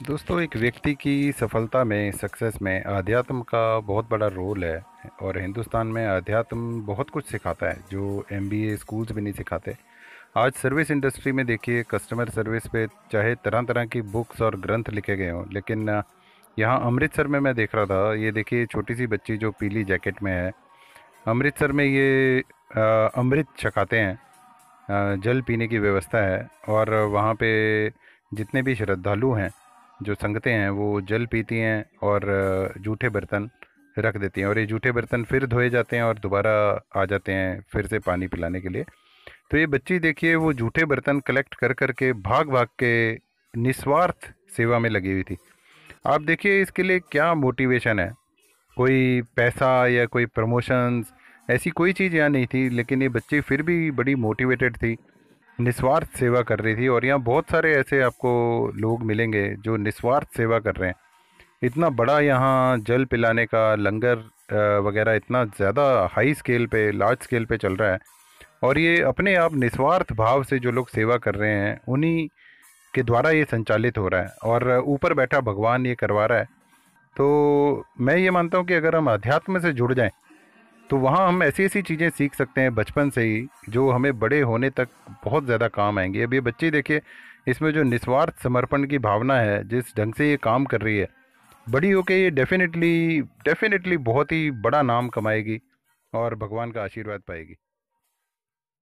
दोस्तों, एक व्यक्ति की सफलता में सक्सेस में अध्यात्म का बहुत बड़ा रोल है और हिंदुस्तान में अध्यात्म बहुत कुछ सिखाता है, जो एमबीए स्कूल्स भी नहीं सिखाते। आज सर्विस इंडस्ट्री में देखिए कस्टमर सर्विस पे चाहे तरह तरह की बुक्स और ग्रंथ लिखे गए हों, लेकिन, यहाँ अमृतसर में मैं देख रहा था, ये देखिए छोटी सी बच्ची जो पीली जैकेट में है, अमृतसर में ये अमृत छकाते हैं जल पीने की व्यवस्था है और वहाँ पे जितने भी श्रद्धालु हैं जो संगतें हैं, वो जल पीती हैं और जूठे बर्तन रख देती हैं। और ये जूठे बर्तन फिर धोए जाते हैं और दोबारा आ जाते हैं फिर से पानी पिलाने के लिए। तो ये बच्ची देखिए, वो जूठे बर्तन कलेक्ट कर कर के भाग भाग के निस्वार्थ सेवा में लगी हुई थी। आप देखिए, इसके लिए क्या मोटिवेशन है? कोई पैसा या कोई प्रमोशंस ऐसी कोई चीज़ यहाँ नहीं थी, लेकिन ये बच्ची फिर भी बड़ी मोटिवेटेड थी। निस्वार्थ सेवा कर रही थी और यहाँ बहुत सारे ऐसे आपको लोग मिलेंगे जो निस्वार्थ सेवा कर रहे हैं। इतना बड़ा यहाँ जल पिलाने का लंगर वगैरह इतना ज़्यादा हाई स्केल पे लार्ज स्केल पे चल रहा है। और ये अपने आप निस्वार्थ भाव से जो लोग सेवा कर रहे हैं, उन्हीं के द्वारा ये संचालित हो रहा है और ऊपर बैठा भगवान ये करवा रहा है। तो मैं ये मानता हूँ कि अगर हम अध्यात्म से जुड़ जाएँ तो वहाँ हम ऐसी ऐसी चीज़ें सीख सकते हैं बचपन से ही, जो हमें बड़े होने तक बहुत ज़्यादा काम आएँगे। अब ये बच्चे देखिए, इसमें जो निस्वार्थ समर्पण की भावना है, जिस ढंग से ये काम कर रही है, बड़ी होके ये डेफिनेटली डेफिनेटली बहुत ही बड़ा नाम कमाएगी और भगवान का आशीर्वाद पाएगी।